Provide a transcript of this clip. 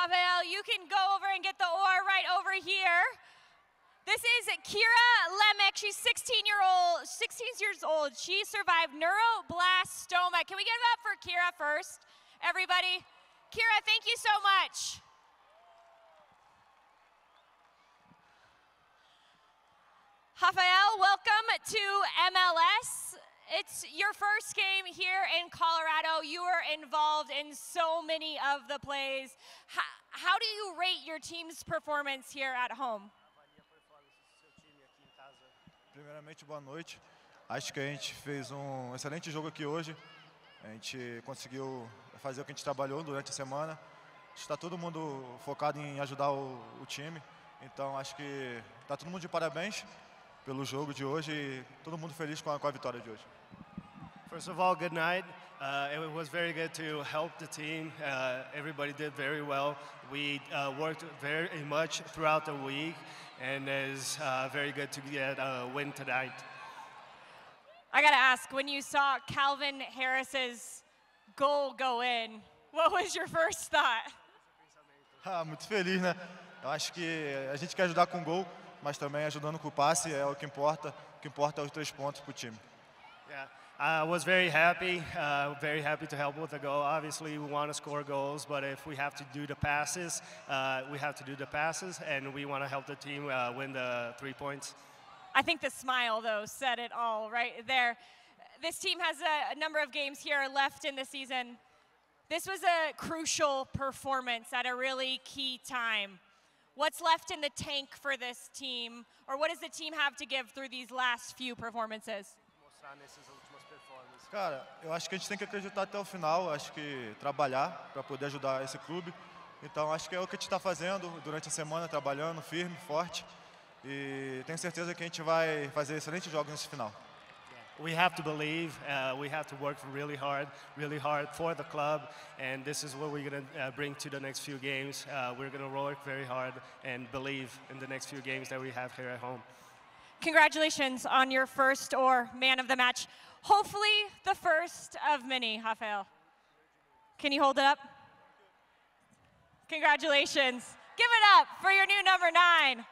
Rafael, you can go over and get the oar right over here. This is Kira Lemek. She's 16 year old, 16 years old. She survived neuroblastoma. Can we give it up for Kira first, everybody? Kira, thank you so much. Rafael, welcome to MLS. It's your first game here in Colorado. You were involved in so many of the plays. How, how do you rate your team's performance here at home? Primeiramente, boa noite. Acho que a gente fez um excelente jogo aqui hoje. A gente conseguiu fazer o que a gente trabalhou durante a semana. Está todo mundo focado em ajudar o, o time. Então, acho que está todo mundo de parabéns pelo jogo de hoje e todo mundo feliz com a, com a vitória de hoje. First of all, good night. Uh, it was very good to help the team. Uh, everybody did very well. We uh, worked very much throughout the week, and it's uh, very good to get a win tonight. I got to ask, when you saw Calvin Harris's goal go in, what was your first thought? Ah, muito feliz, né? Eu acho que a gente quer ajudar com gol, mas também ajudando com o passe é o que importa. O que importa é os três pontos para o time. Yeah. I was very happy, uh, very happy to help with the goal. Obviously, we want to score goals, but if we have to do the passes, uh, we have to do the passes, and we want to help the team uh, win the three points. I think the smile, though, said it all right there. This team has a, a number of games here left in the season. This was a crucial performance at a really key time. What's left in the tank for this team, or what does the team have to give through these last few performances? Cara, eu acho que a gente tem que acreditar até o final, acho que trabalhar para poder ajudar esse clube. Então, acho que é o que a gente está fazendo durante a semana, trabalhando firme, forte. E tenho certeza que a gente vai fazer excelentes jogos nesse final. We have to believe, uh, we have to work really hard, really hard for the club, and this is what we're going to uh, bring to the next few games. Uh, we're going to work very hard and believe in the next few games that we have here at home. Congratulations on your first oar man of the match. Hopefully, the first of many, Rafael. Can you hold it up? Congratulations. Give it up for your new number nine.